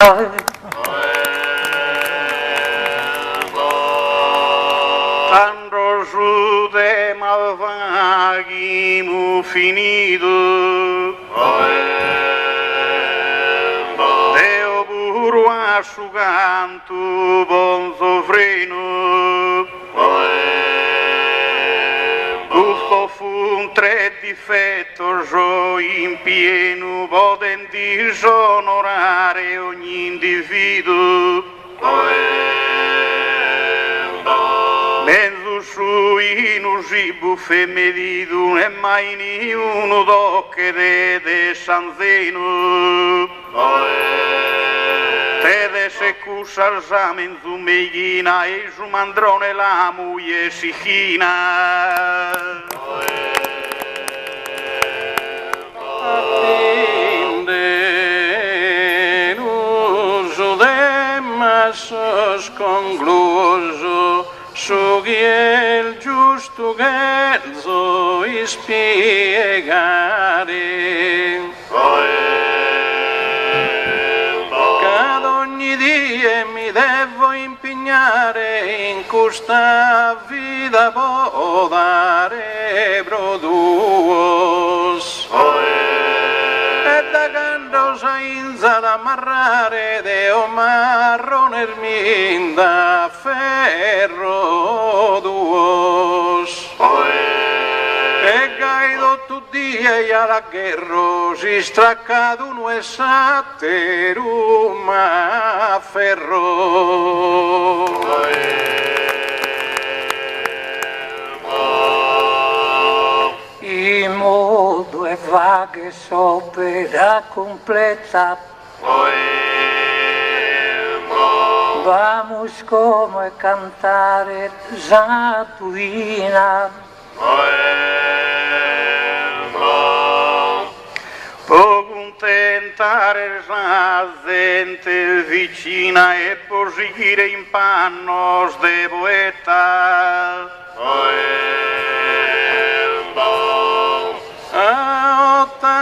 Tanto su de malvaghi mu finito Deo puro a su canto Gusto fu un tre difetto so in pieno poten disonorare ogni individuo Mezzo su inusi buffe medidu e mai ni uno d'ocche de, de sanzeno Tede se Σε κούσσα, Ζάμιντζου Μίγνα, ει ο Μαντρώνελα, μου γεσυγίνα. Όαι! Όαι! Σου γι' έλγε το γετζο, εις πiegare. Όαι! custa vida vou dar e produos. E da cando sainza da marrare de o marron erminda ferro duos. E gaido tutti e la guerra si straccado uno e sateruma ferro. Oe. Vaghe s'opera completa. Vamos como a cantare Zatuina. Può contentare la gente vicina e posire in pannos de poeta. a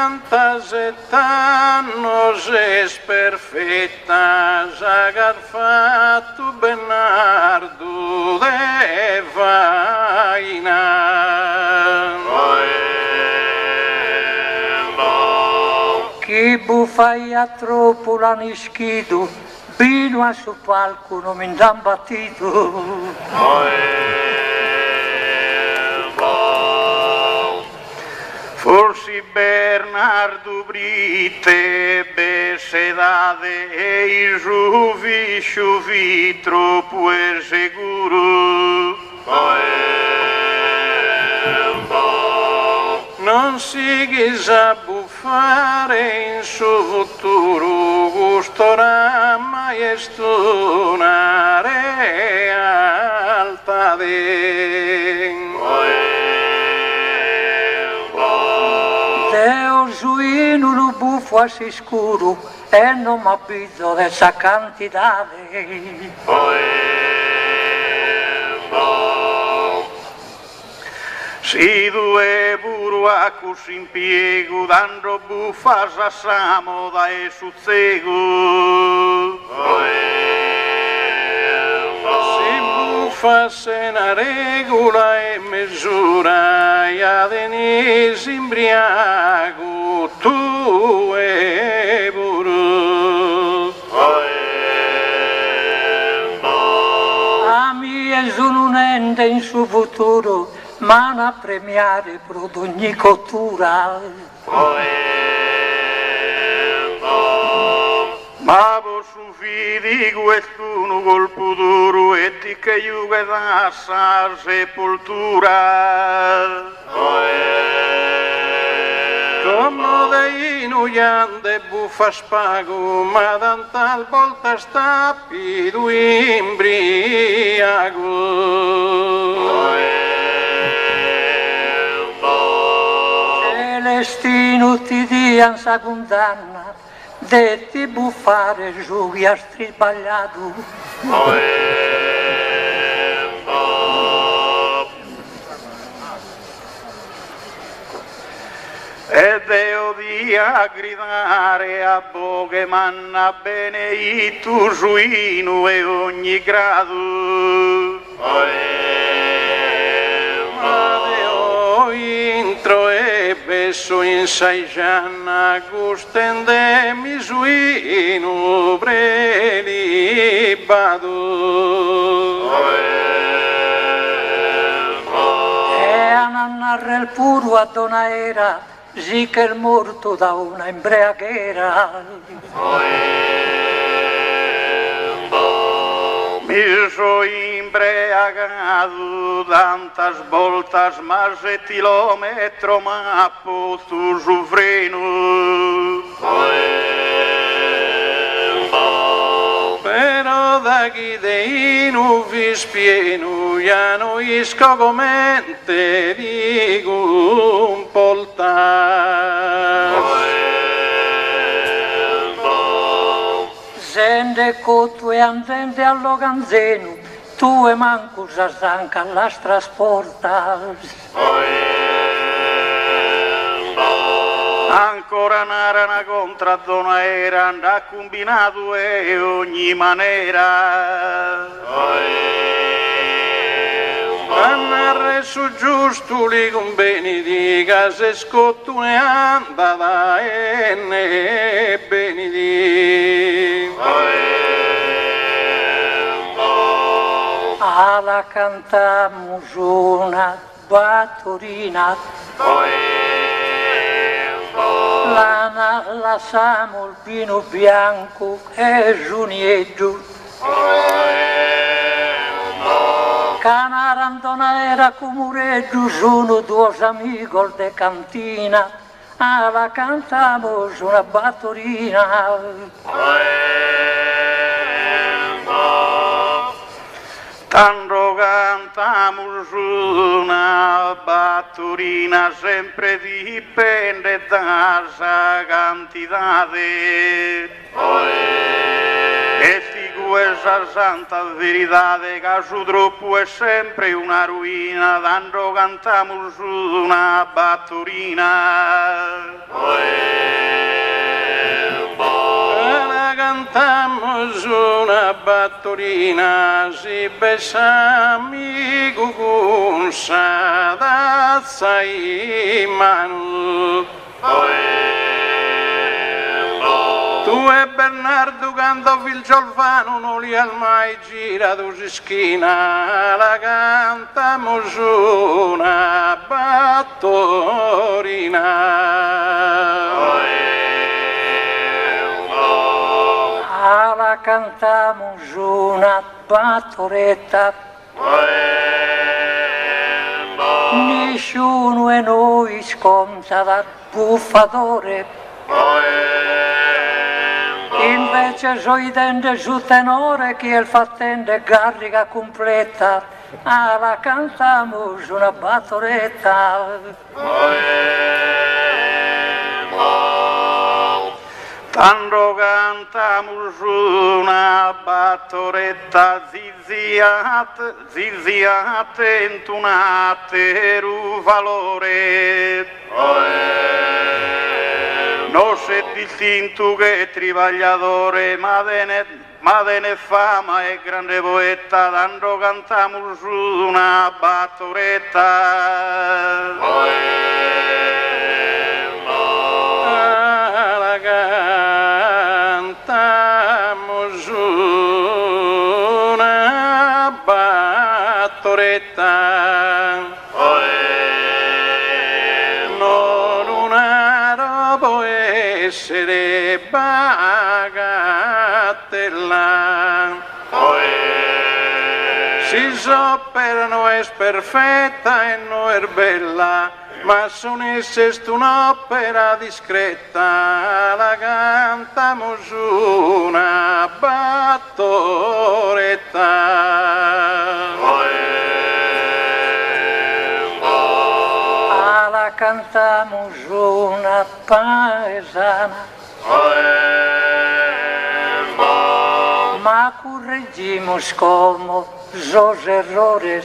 fantazeta nozes perfeitas Zagarfato Bernardo de Vaina. Que bufai a l'ha nischido Vino a su palco non mi hanno battuto Orsi Bernardo Brite, Becedade e Ruvixo Vitro, Puer Seguro. Non si a buffare en suo futuro, gustorà maestuna realtà. Oi. Deus o hino do bufo escuro e non me pido desa cantidade. Poema. Sido e buraco sin piego dando bufas a samoda e sossego. Poema. Buffa se una regola e misura e a imbriaco tu e puro A mia sono un ente in suo futuro, ma a premiare per ogni cottura. Ma sufidigo estuno golpo duro etica yuga das a sepultura. Como de inullande bufas pago madantal voltas tapido imbriago Celestino ti dian sagundana de te e as tribalhado. É e deu dia a gridare é a boghe manna beneitu ruíno e ogni é grado. Beso in saigiana gustende mi suino breli badu. E a narrare il puro a Donaera, sì che il morto da una imbriaghera. Mi Mijo embriagado, tantas voltas, mais de quilômetro, mapo do Juvrino. Pero daqui de inu vispieno, já não isco comente, digo um poltar. Zende e andente allo canzeno, tu e manco sa stanca la trasporta. Ancora narana contra dona era andà combinato e ogni maniera. Annarre su giusto li conveni di case scottu ne andata e ne beni Alla cantamos una battorina, lana lasciamo il pino bianco e giugneggio. Canarandona era cumureggio, sono due amici de cantina, alla cantamos una battorina. arroganta una baturina sempre dipende da santidade. E questa santa verità che su troppo sempre una ruina, d'arroganta mursuna baturina. Oe. Una battorina, si besami con sadazza in mano. Tu e Bernardo quando il Giolfano non li ha mai girato su schina, la cantamos una battorina. Alla cantamos una battoretta, nessuno e noi sconta dal buffatore, invece so i denti su tenore che il fattente garriga completa, alla cantamos una battoretta. Tanto cantamus una battoretta ziziate, ziziate intunate ru valore. Non c'è distinto che trivagliatore, ma dene, ma dene fama e grande poeta, tanto cantamus una battoretta. Battoretta non una roba essere bagatella. Si so per no es perfetta e no es bella ma son esse un'opera discreta la cantamos una battoretta Alla cantamos una paesana, ma corregimos como los errores.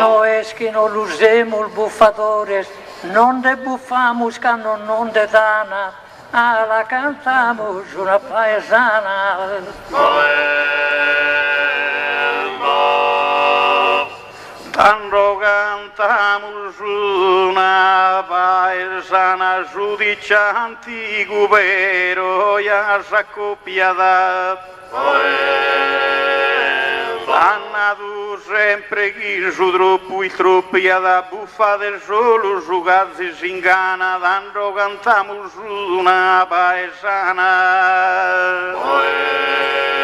No freschino, l'usemo il buffatore, non de buffamo scanno, non de dana, ah, la cantamo una paesana. Molemmo, tanto cantamo su una paesana, su dicianti cubero, ya s'accoppiata. Molemmo, Anados, empreguis, udrupo e tropia da bufa bufades, rolos, jogados e gingana, dando cantamos na paisana. Oê!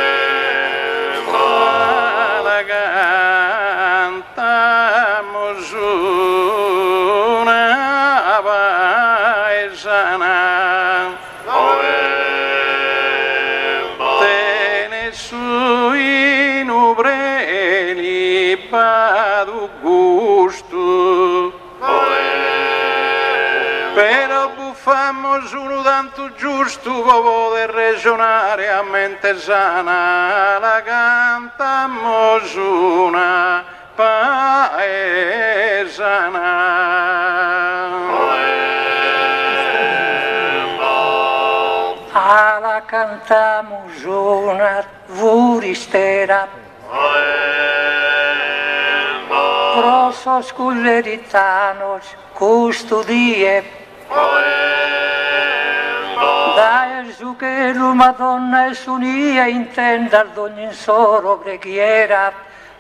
Pero buffamos uno tanto giusto come de ragionare a mente sana. La cantamos una paesana. A la cantamos una vuristera, prosos culleritanos, custodie. Da su che Madonna e s'unia intenda d'ogni soro preghiera,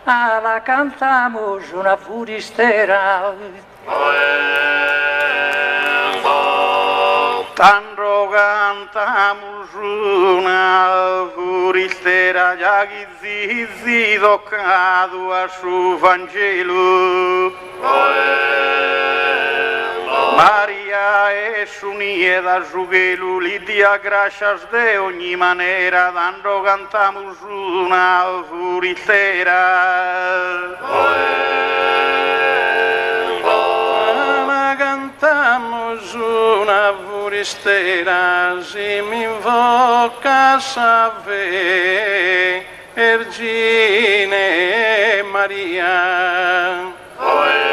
alla cantamos una furistera. Tan rogantamus una furistera già chi si doccato a suo Vangelo. Maria es unida su gelu, Lidia gracias de ogni manera, tanto cantamos una furistera. La cantamos una furistera, si mi invoca salve, Vergine Maria. Totus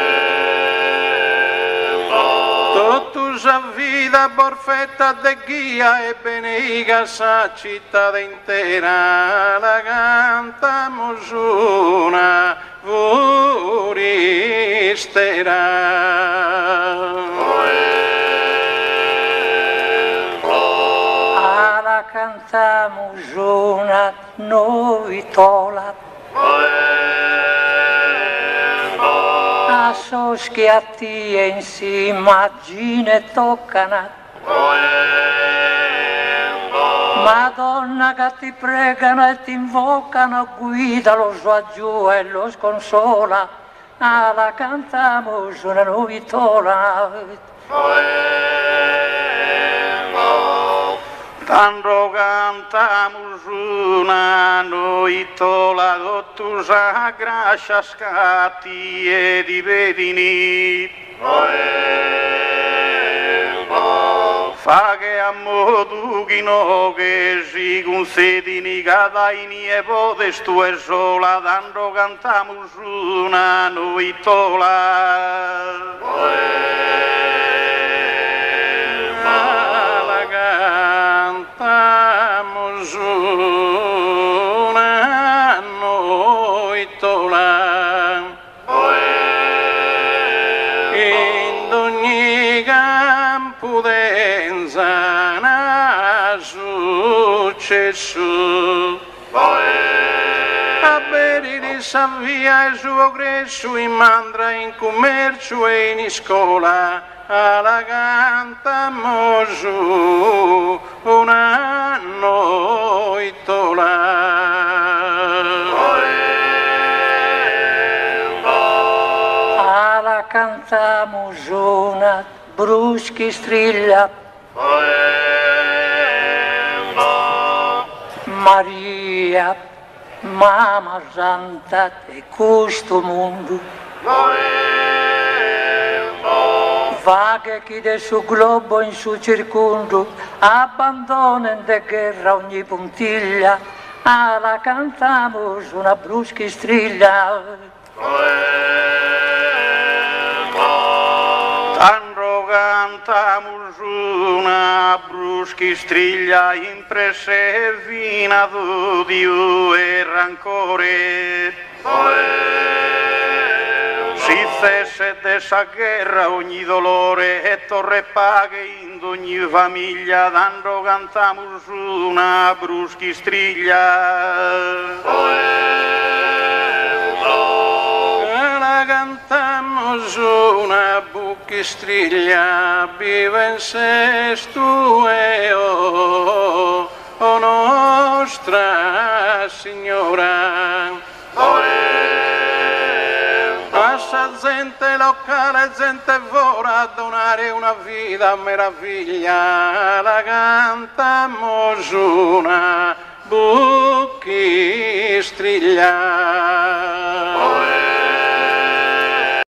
Suya vida perfecta de guía e bendiga a cidade inteira. A la cantamos una A la cantamos una novitola a sos che a ti in si immagine toccano. Madonna che ti pregano e ti invocano, guida lo giù e lo sconsola, ah, la cantamos una novitola. tan roganta musuna no i gotu za graxa e di Fage amodu gino gezigun zedini gada ini ebo destu erzola dan rogantamuzuna nuitola. Oe! Successo a bere di Savia il suo gresso in mandra in commercio e in scuola Alaganta mojo una noitola. Ala cantamo una brusca strilla. Maria, Mama Santa, te custo mundo. Vache chi de su globo in su circundo abbandona de guerra ogni puntiglia, ah, alla cantamos una brusca striglia. Tanto cantamos una brusca striglia imprese vina d'odio e rancore. Olè cese desa guerra ogni dolore e torre paghe ogni famiglia dando cantamus una bruschi striglia. E la cantamus una bucchi striglia vive in sesto e o, o nostra signora. Oe! Gente locale, gente vorrà donare una vita meraviglia, la cantamos una buchistriglia.